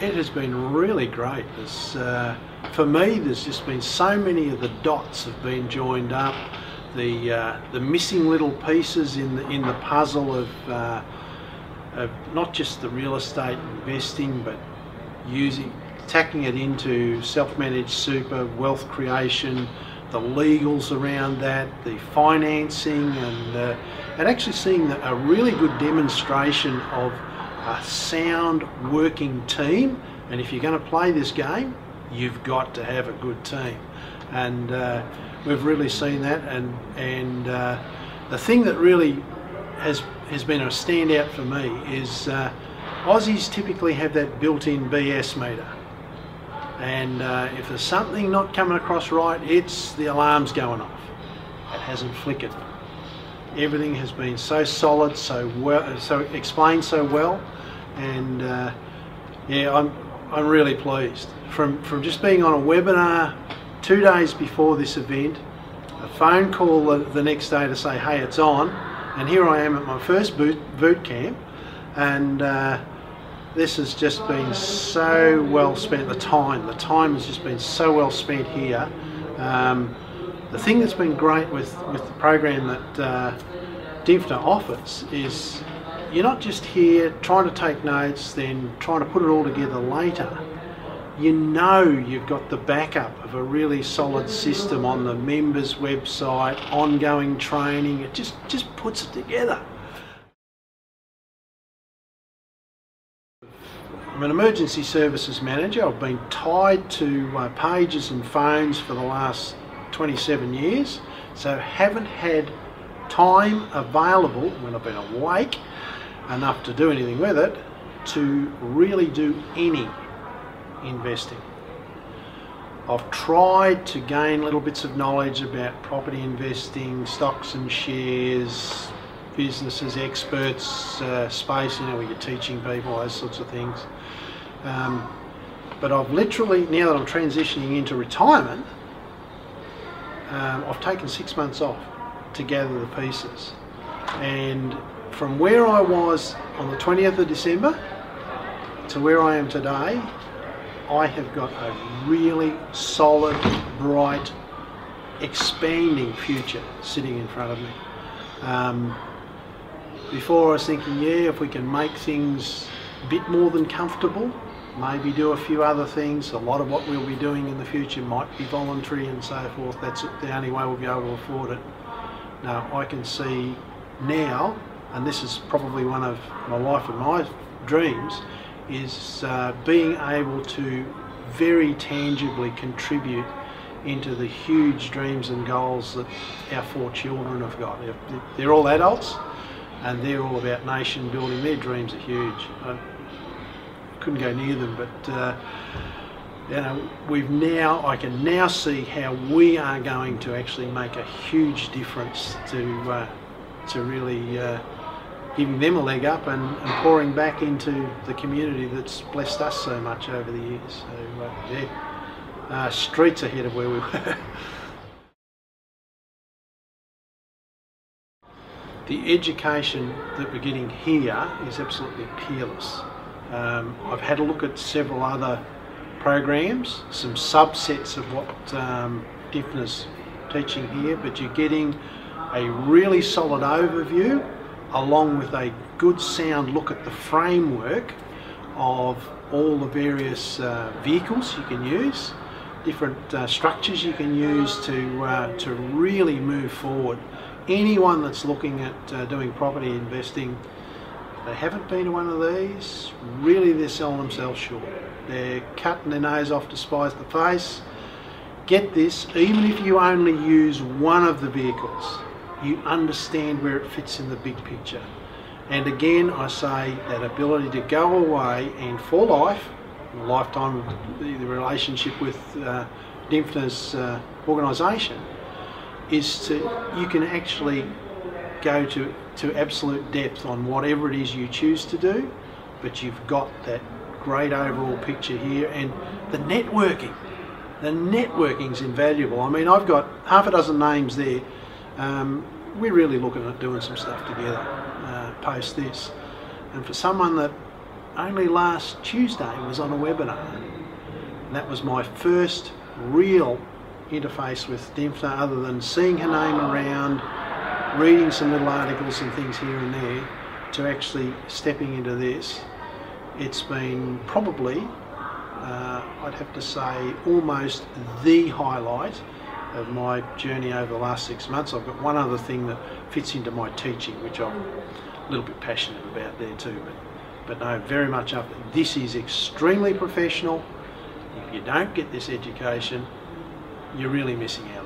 it has been really great. Uh, for me, there's just been so many of the dots have been joined up. The uh, the missing little pieces in the in the puzzle of, uh, of not just the real estate investing, but using tacking it into self-managed super, wealth creation, the legals around that, the financing, and uh, and actually seeing a really good demonstration of a sound working team. And if you're going to play this game, you've got to have a good team. And uh, we've really seen that. And and uh, the thing that really has has been a standout for me is uh, Aussies typically have that built-in BS meter. And uh, if there's something not coming across right, it's the alarm's going off. It hasn't flickered. Everything has been so solid, so well, so explained so well, and uh, yeah, I'm I'm really pleased. From from just being on a webinar two days before this event, a phone call the, the next day to say, hey, it's on, and here I am at my first boot, boot camp, and uh, this has just been so well spent. The time, the time has just been so well spent here. Um, the thing that's been great with, with the program that uh, Dymphna offers is you're not just here trying to take notes, then trying to put it all together later. You know you've got the backup of a really solid system on the members website, ongoing training. It just, just puts it together. I'm an emergency services manager. I've been tied to uh, pages and phones for the last 27 years, so haven't had time available when I've been awake enough to do anything with it to really do any investing. I've tried to gain little bits of knowledge about property investing, stocks and shares, businesses, experts, uh, space, you know, where you're teaching people, those sorts of things. Um, but I've literally, now that I'm transitioning into retirement, um, I've taken six months off to gather the pieces. And from where I was on the 20th of December to where I am today, I have got a really solid, bright, expanding future sitting in front of me. Um, before I was thinking, yeah, if we can make things a bit more than comfortable, maybe do a few other things. A lot of what we'll be doing in the future might be voluntary and so forth. That's the only way we'll be able to afford it. Now, I can see now, and this is probably one of my wife and my dreams, is uh, being able to very tangibly contribute into the huge dreams and goals that our four children have got. They're all adults, and they're all about nation building. Their dreams are huge. I couldn't go near them, but uh, you know, we've now, I can now see how we are going to actually make a huge difference to, uh, to really uh, giving them a leg up and, and, pouring back into the community that's blessed us so much over the years. So, uh, yeah, uh, streets ahead of where we were. the education that we're getting here is absolutely peerless. Um, I've had a look at several other programs, some subsets of what um, Dymphna's teaching here, but you're getting a really solid overview along with a good sound look at the framework of all the various uh, vehicles you can use, different uh, structures you can use to, uh, to really move forward anyone that's looking at uh, doing property investing, they haven't been to one of these, really they're selling themselves short. They're cutting their nose off to spite the face. Get this, even if you only use one of the vehicles, you understand where it fits in the big picture. And again, I say that ability to go away and for life, lifetime of the, relationship with uh, uh, organisation, is to you can actually go to to absolute depth on whatever it is you choose to do but you've got that great overall picture here. And the networking the networking's invaluable. I mean I've got half a dozen names there um, we're really looking at doing some stuff together uh, post this and for someone that only last Tuesday was on a webinar. That was my first real interface with Dymphna other than seeing her name around, reading some little articles and things here and there, to actually stepping into this. It's been probably, uh, I'd have to say, almost the highlight of my journey over the last six months. I've got one other thing that fits into my teaching, which I'm a little bit passionate about there too. But, but no, very much up. This is extremely professional. If you don't get this education, you're really missing out